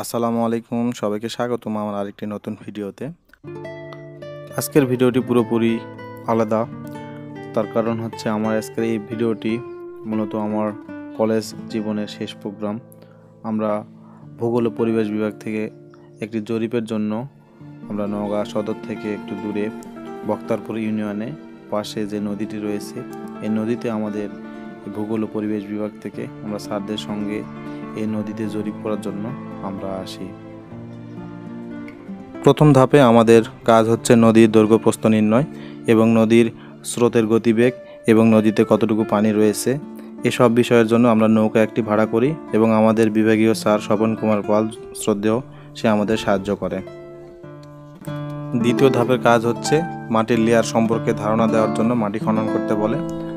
আসসালামু আলাইকুম, সবাইকে স্বাগতম আমার আরেকটি নতুন ভিডিওতে। আজকের ভিডিওটি পুরোপুরি আলাদা। তার কারণ হচ্ছে আমার আজকের এই ভিডিওটি মূলত আমার কলেজ জীবনের শেষ প্রোগ্রাম। আমরা ভূগোল পরিবেশ বিভাগ থেকে একটি জরিপের জন্য আমরা নওগাঁ সদর থেকে একটু দূরে বক্তারপুর ইউনিয়নে পাশে যে নদীটি রয়েছে, এই নদীতে আমাদের ভূগোল ও পরিবেশ বিভাগ থেকে আমরা স্যারদের সঙ্গে এই নদীতে জরিপ করার জন্য আমরা আসি। প্রথম ধাপে আমাদের কাজ হচ্ছে নদীর দৈর্ঘ্য প্রস্থ নির্ণয় এবং নদীর স্রোতের গতিবেগ এবং নদীতে কতটুকু পানি রয়েছে। এসব বিষয়ের জন্য আমরা নৌকা একটি ভাড়া করি এবং আমাদের বিভাগীয় স্যার স্বপন কুমার পাল শ্রদ্ধেয় সে আমাদের সাহায্য করে। দ্বিতীয় ধাপের কাজ হচ্ছে মাটির লেয়ার সম্পর্কে ধারণা দেওয়ার জন্য মাটি খনন করতে বলে।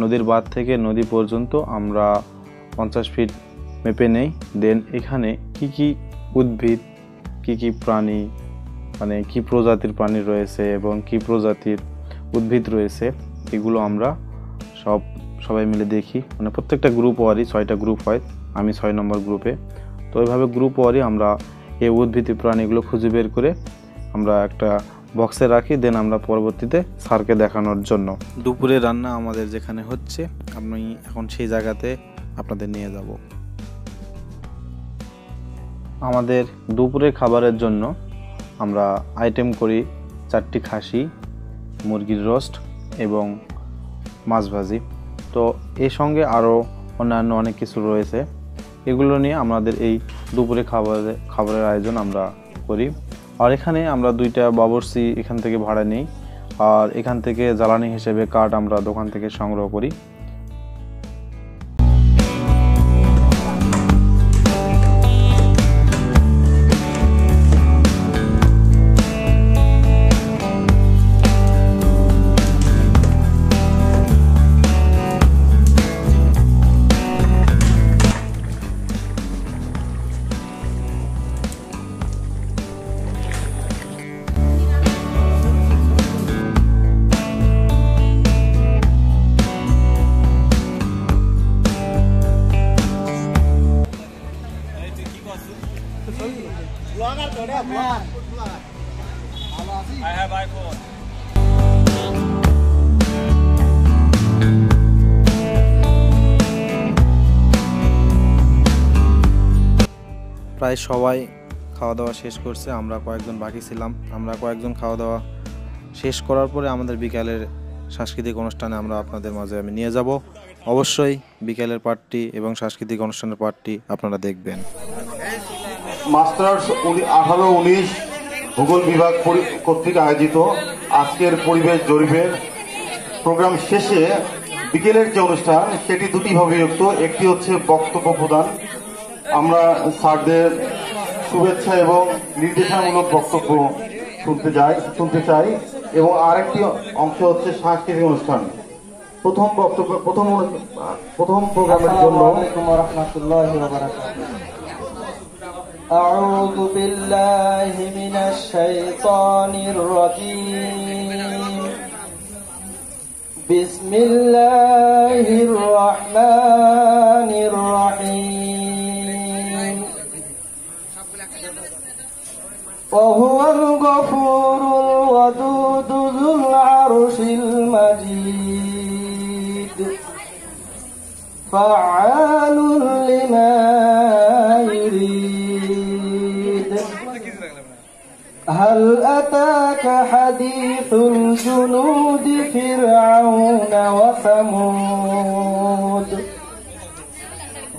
নদীর বাঁধ থেকে নদী পর্যন্ত আমরা পঞ্চাশ ফিট মেপে নেই। দেন এখানে কি কি উদ্ভিদ, কি কি প্রাণী মানে কি প্রজাতির প্রাণী রয়েছে এবং কি প্রজাতির উদ্ভিদ রয়েছে, এগুলো আমরা সব সবাই মিলে দেখি। মানে প্রত্যেকটা গ্রুপ ওয়ারই ছয়টা গ্রুপ হয়, আমি ছয় নম্বর গ্রুপে তো এইভাবে গ্রুপ ওয়ারই আমরা এই উদ্ভিদ প্রাণীগুলো খুঁজে বের করে আমরা একটা বক্সে রাখি দেন আমরা পরবর্তীতে স্যারকে দেখানোর জন্য। দুপুরে রান্না আমাদের যেখানে হচ্ছে আমি এখন সেই জায়গাতে আপনাদের নিয়ে যাব। আমাদের দুপুরের খাবারের জন্য আমরা আইটেম করি চারটি খাসি মুরগির রোস্ট এবং মাছ ভাজি। তো এর সঙ্গে আরও অন্যান্য অনেক কিছু রয়েছে। এগুলো নিয়ে আমাদের এই দুপুরে খাবারের খাবারের আয়োজন আমরা করি। আর এখানে আমরা দুইটা বাবরসি এখান থেকে ভাড়া নিই। আর এখান থেকে জ্বালানি হিসেবে কাঠ আমরা দোকান থেকে সংগ্রহ করি। প্রায় সবাই খাওয়া দাওয়া শেষ করছে, আমরা কয়েকজন বাকি ছিলাম। আমরা কয়েকজন খাওয়া দাওয়া শেষ করার পরে আমাদের বিকালের সাংস্কৃতিক অনুষ্ঠানে আমরা আপনাদের মাঝে আমি নিয়ে যাব। অবশ্যই বিকেলের পার্টটি এবং সাংস্কৃতিক অনুষ্ঠানের পার্টটি আপনারা দেখবেন। মাস্টার্স আঠারো উনিশ ভূগোল বিভাগ কর্তৃক আয়োজিত আজকের পরিবেশ জরিপের প্রোগ্রাম শেষে বিকেলের যে অনুষ্ঠান, সেটি দুটি ভাবে যুক্ত একটি হচ্ছে বক্তব্য প্রদান আমরা স্যারদের শুভেচ্ছা এবং নির্দেশনামূলক বক্তব্য শুনতে যাই শুনতে চাই এবং আরেকটি অংশ হচ্ছে সাংস্কৃতিক অনুষ্ঠান প্রথম বক্তব্য প্রথম অনু- প্রথম প্রোগ্রামের জন্য عليكم ورحمة الله وبركاته أعوذ بالله من الشيطان الرجيم بسم الله الرحمن الرحيم وهو الغفور الودود ذو العرش المجيد. فعال لما يريد. هل أتاك حديث الجنود فرعون وثمود؟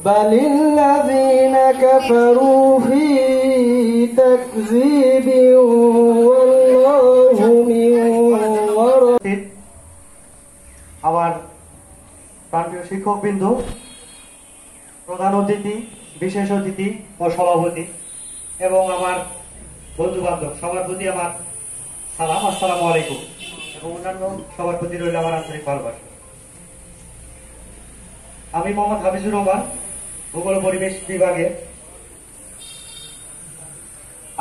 بل الذين كفروا في تكذيب والله من ورد আমার প্রান্তীয় শিক্ষকবৃন্দ প্রধান অতিথি বিশেষ অতিথি ও সভাপতি এবং আমার বন্ধু বান্ধব সবার প্রতি আমার সালাম আসসালামু আলাইকুম এবং অন্যান্য সবার প্রতি রইল আমার আন্তরিক ভালোবাসা আমি মোহাম্মদ হাফিজুর রহমান ভূগোল ও পরিবেশ বিভাগে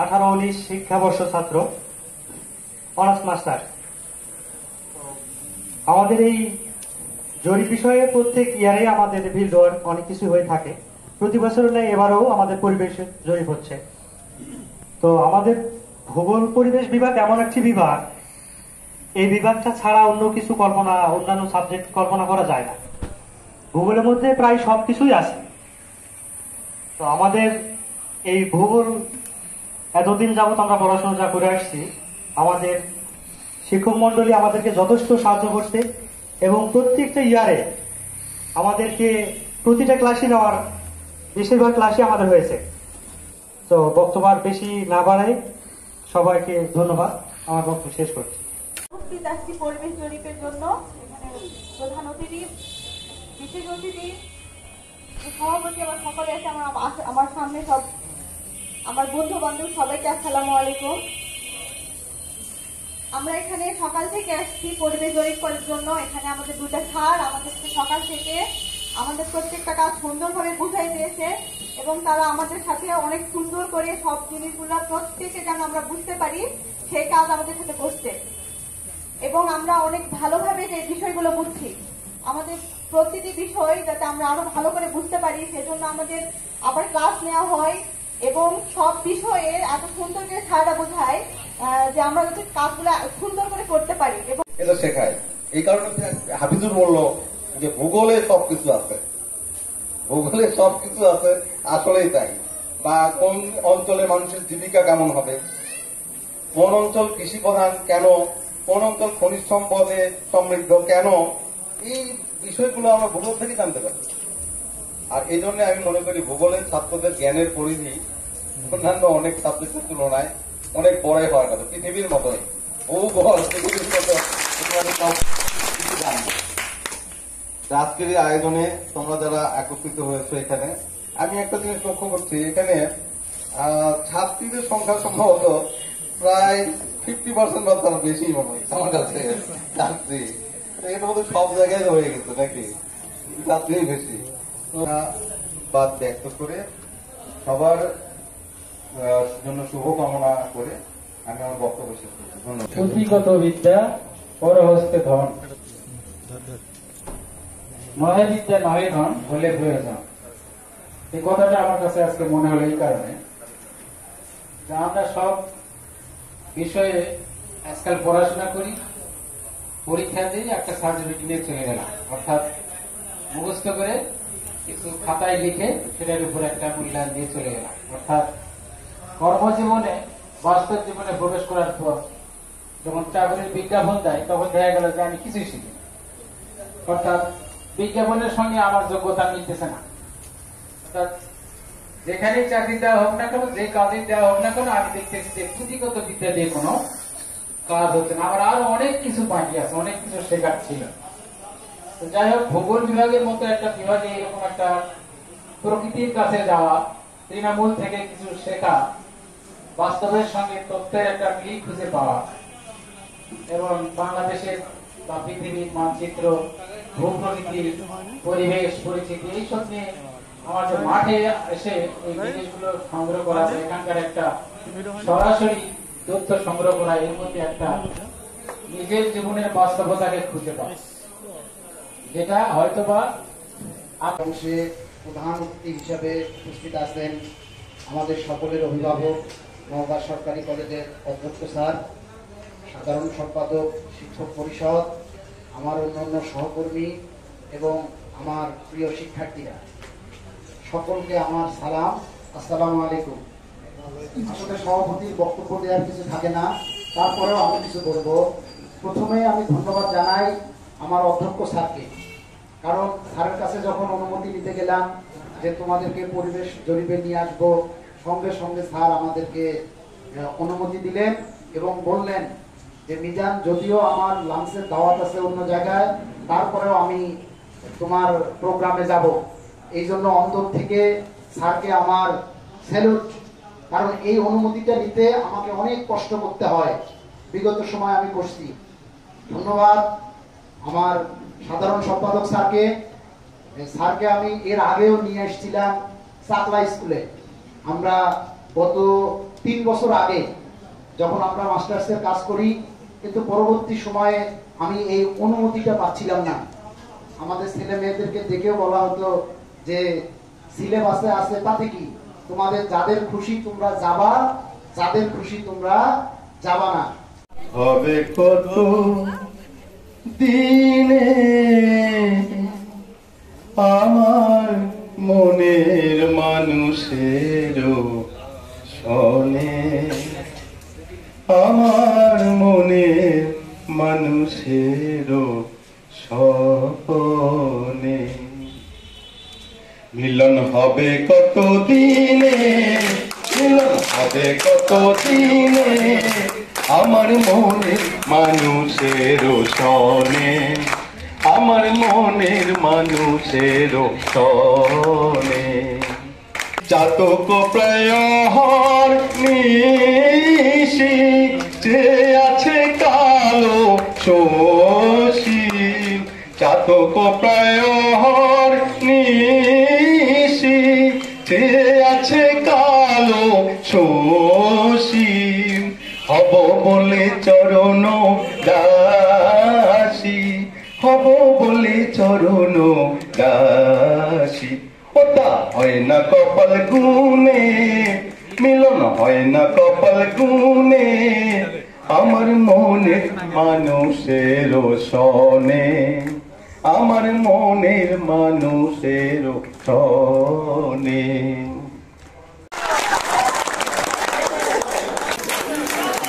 আঠারো উনিশ শিক্ষাবর্ষ ছাত্র, অনার্স মাস্টার। আমাদের এই জরিপ বিষয়ে প্রত্যেক ইয়ারে আমাদের ভিড় অনেক কিছু হয়ে থাকে। প্রতি বছর নেই এবারও আমাদের পরিবেশ জরিপ হচ্ছে। তো আমাদের ভূগোল পরিবেশ বিভাগ এমন একটি বিভাগ। এই বিভাগটা ছাড়া অন্য কিছু কল্পনা, অন্যান্য সাবজেক্ট কল্পনা করা যায় না। ভূগোলের মধ্যে প্রায় সবকিছুই আছে। তো আমাদের এই ভূগোল এতদিন যাবত আমরা পড়াশোনা যা করে আসছি, আমাদের শিক্ষক মন্ডলী আমাদেরকে যথেষ্ট সাহায্য করছে এবং প্রত্যেকটা ইয়ারে আমাদেরকে প্রতিটা ক্লাসই নেওয়ার বেশিরভাগ ক্লাসই আমাদের হয়েছে। তো বক্তব্য বেশি না বাড়াই, সবাইকে ধন্যবাদ। আমার বক্তব্য শেষ করছি। পরিবেশ জরিপের জন্য। সভাপতি, আমার সকলে আছে আমার সামনে সব আমার বন্ধু বান্ধব সবাইকে আসসালামু আলাইকুম। আমরা এখানে সকাল থেকে আসছি পরিবেশ জরিপ করার জন্য। এখানে আমাদের দুটা স্যার আমাদেরকে সকাল থেকে আমাদের প্রত্যেকটা কাজ সুন্দরভাবে বুঝাই দিয়েছে এবং তারা আমাদের সাথে অনেক সুন্দর করে সব জিনিসগুলো প্রত্যেকে যেন আমরা বুঝতে পারি, সেই কাজ আমাদের সাথে করছে। এবং আমরা অনেক ভালোভাবে যে বিষয়গুলো বুঝছি, আমাদের প্রতিটি বিষয় যাতে আমরা আরও ভালো করে বুঝতে পারি, সেজন্য আমাদের আবার ক্লাস নেওয়া হয়। এবং সব বিষয়ে এত সুন্দর করে স্যাররা বোঝায় যে আমরা যাতে কাজগুলো সুন্দর করে করতে পারি। এবং এটা শেখায়। এই কারণে হাফিজুর বলল যে ভূগোলে সবকিছু আছে। ভূগোলে সবকিছু আছে, আসলেই তাই। বা কোন অঞ্চলে মানুষের জীবিকা কেমন হবে? কোন অঞ্চল কৃষি প্রধান কেন? কোন অঞ্চল খনিজ সম্পদে সমৃদ্ধ কেন? এই বিষয়গুলো আমরা ভূগোল থেকে জানতে পারি আর এই জন্য আমি মনে করি ভূগোলের ছাত্রদের জ্ঞানের পরিধি অন্যান্য অনেক সাবজেক্টের তুলনায় অনেক বড়ই হওয়ার কথা। পৃথিবীর মতোই। মতো আজকের এই আয়োজনে তোমরা যারা একত্রিত হয়েছে এখানে, আমি একটা জিনিস লক্ষ্য করছি, এখানে ছাত্রীদের সংখ্যা সম্ভবত প্রায় ফিফটি পার্সেন্ট বা তার বেশি মনে হয় আমার কাছে ছাত্রী এটা বোধহয় সব জায়গায় হয়ে গেছে নাকি? ছাত্রী বেশি। বাদ ব্যক্ত করে সবার জন্য শুভকামনা করে আমি আমার বক্তব্য শেষ করছি। ধন্যবাদ। বিদ্যা, পরহস্তে ধন। বিদ্যা নহে ধন হলে প্রয়োজন এই কথাটা আমার কাছে আজকে মনে হলো এই কারণে আমরা সব বিষয়ে আজকাল পড়াশোনা করি, পরীক্ষা দিয়ে একটা সার্টিফিকেট নিয়ে চলে গেলাম। অর্থাৎ মুখস্থ করে কিছু খাতায় লিখে সেটার উপর একটা মূল্যায়ন দিয়ে চলে গেলাম। অর্থাৎ কর্মজীবনে, বাস্তব জীবনে প্রবেশ করার পর যখন চাকরির বিজ্ঞাপন দেয়, তখন দেখা গেল যে আমি কিছুই শিখি অর্থাৎ বিজ্ঞাপনের সঙ্গে আমার যোগ্যতা মিলতেছে না। অর্থাৎ যেখানেই চাকরি দেওয়া হোক না কেন, যে কাজে দেওয়া হোক না কেন, আমি দেখতেছি যে পুঁথিগত বিদ্যা দিয়ে কোনো কাজ হচ্ছে না। আমার আরও অনেক কিছু বাকি আছে, অনেক কিছু শেখার ছিল। যাই হোক, ভূগোল বিভাগের মতো একটা বিভাগে এরকম একটা প্রকৃতির কাছে যাওয়া, তৃণমূল থেকে কিছু শেখা, বাস্তবের সঙ্গে তথ্যের একটা মিল খুঁজে পাওয়া, এবং বাংলাদেশের বা পৃথিবীর মানচিত্র পরিবেশ, পরিচিতি, এইসব নিয়ে আমাদের মাঠে এসে এই জিনিসগুলো সংগ্রহ করা এখানকার একটা সরাসরি তথ্য সংগ্রহ করা, এর মধ্যে একটা নিজের জীবনের বাস্তবতাকে খুঁজে পাওয়া। যেটা হয়তোবা অংশে প্রধান অতিথি হিসাবে উপস্থিত আছেন আমাদের সকলের অভিভাবক নওগাঁ সরকারি কলেজের অধ্যক্ষ স্যার, সাধারণ সম্পাদক, শিক্ষক পরিষদ, আমার অন্যান্য সহকর্মী এবং আমার প্রিয় শিক্ষার্থীরা। সকলকে আমার সালাম। আসসালামু আলাইকুম। আসলে সভাপতির বক্তব্য দেওয়ার কিছু থাকে না, তারপরেও আমি কিছু বলব। প্রথমে আমি ধন্যবাদ জানাই আমার অধ্যক্ষ স্যারকে। কারণ স্যারের কাছে যখন অনুমতি নিতে গেলাম যে তোমাদেরকে পরিবেশ জরিপে নিয়ে আসব, সঙ্গে সঙ্গে স্যার আমাদেরকে অনুমতি দিলেন এবং বললেন যে, মিজান, যদিও আমার লাঞ্চের দাওয়াত আছে অন্য জায়গায়, তারপরেও আমি তোমার প্রোগ্রামে যাব। এই জন্য অন্তর থেকে স্যারকে আমার স্যালুট কারণ এই অনুমতিটা নিতে আমাকে অনেক কষ্ট করতে হয়। বিগত সময় আমি করছি। ধন্যবাদ। আমার সাধারণ সম্পাদক স্যারকে স্যারকে আমি এর আগেও নিয়ে এসেছিলাম চাকলা স্কুলে। আমরা গত তিন বছর আগে যখন আমরা মাস্টার্সের কাজ করি, কিন্তু পরবর্তী সময়ে আমি এই অনুমতিটা পাচ্ছিলাম না। আমাদের ছেলে মেয়েদেরকে দেখেও বলা হতো যে, সিলেবাসে আছে তাতে কি? তোমাদের যাদের খুশি তোমরা যাবা, যাদের খুশি তোমরা যাবা না। হবে কত দিনে আমার মনের মানুষের শোনে। আমার মনের মানুষের স্বপনে মিলন হবে কত দিনে মিলন হবে কত দিনে আমার মনের মানুষের সনে আমার মনের মানুষের সনে চাতক নিশি, যে আছে কালো শোষী চাতক প্রায়হর নিশি, যে চরণ দাসী, হব বলে চরণ দাসী। ওটা হয় না কপাল গুনে মিলন হয় না কপাল গুনে আমার মনের মানুষের সনে আমার মনের মানুষের সনে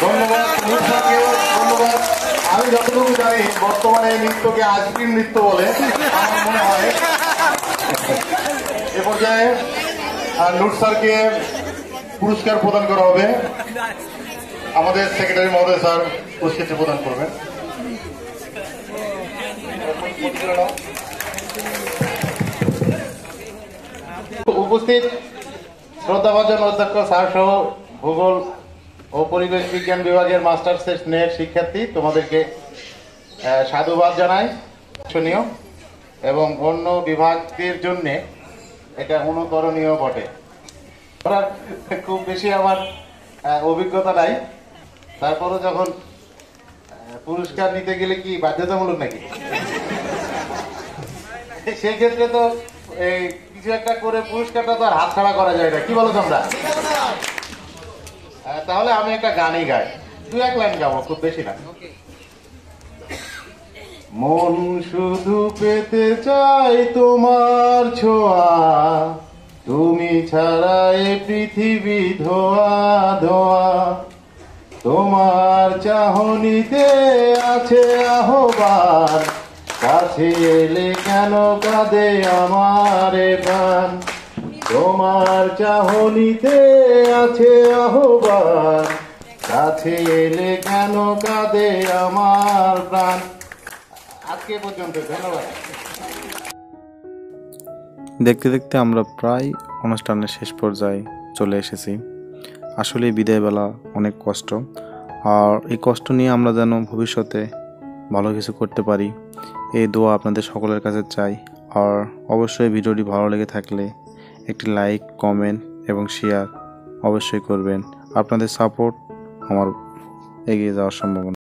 ধন্যবাদ নূরসাকে ধন্যবাদ আমি যতটুকু জানি, বর্তমানে এই নৃত্যকে আইসক্রিম নৃত্য বলে, আমার মনে হয়। এ পর্যায়ে নূর স্যারকে পুরস্কার প্রদান করা হবে। আমাদের সেক্রেটারি মহোদয় স্যার পুরস্কারটি প্রদান করবেন। উপস্থিত শ্রদ্ধাভাজন অধ্যক্ষ স্যার সহ ভূগোল ও পরিবেশ বিজ্ঞান বিভাগের মাস্টার্স স্নেহের শিক্ষার্থী, তোমাদেরকে সাধুবাদ জানাই শুনিও এবং অন্য বিভাগের জন্য এটা অনুকরণীয় বটে। খুব বেশি আমার অভিজ্ঞতা নাই। তারপরও যখন পুরস্কার নিতে গেলে কি বাধ্যতামূলক নাকি? সেই ক্ষেত্রে তো এই কিছু একটা করে পুরস্কারটা তো আর হাত ছাড়া করা যায় না। কি বলো তোমরা? তাহলে আমি একটা গানই গাই। দু এক লাইন গাবো খুব বেশি না। মন শুধু পেতে চাই তোমার ছোঁয়া। তুমি ছাড়া এ পৃথিবী ধোয়া ধোয়া। তোমার চাহনিতে আছে আহ্বান। কাছে এলে কেন কাঁদে আমার প্রাণ? তোমার চাহনিতে আছে আহ্বান। কাছে এলে কেন কাঁদে আমার প্রাণ? আজকে পর্যন্ত, ধন্যবাদ। দেখতে দেখতে আমরা প্রায় অনুষ্ঠানের শেষ পর্যায়ে চলে এসেছি। আসলে বিদায়বেলা অনেক কষ্ট। আর এই কষ্ট নিয়ে আমরা যেন ভবিষ্যতে ভালো কিছু করতে পারি এই দোয়া আপনাদের সকলের কাছে চাই। আর অবশ্যই ভিডিওটি ভালো লেগে থাকলে একটি লাইক কমেন্ট এবং শেয়ার অবশ্যই করবেন। আপনাদের সাপোর্ট আমার এগিয়ে যাওয়ার সম্ভাবনা।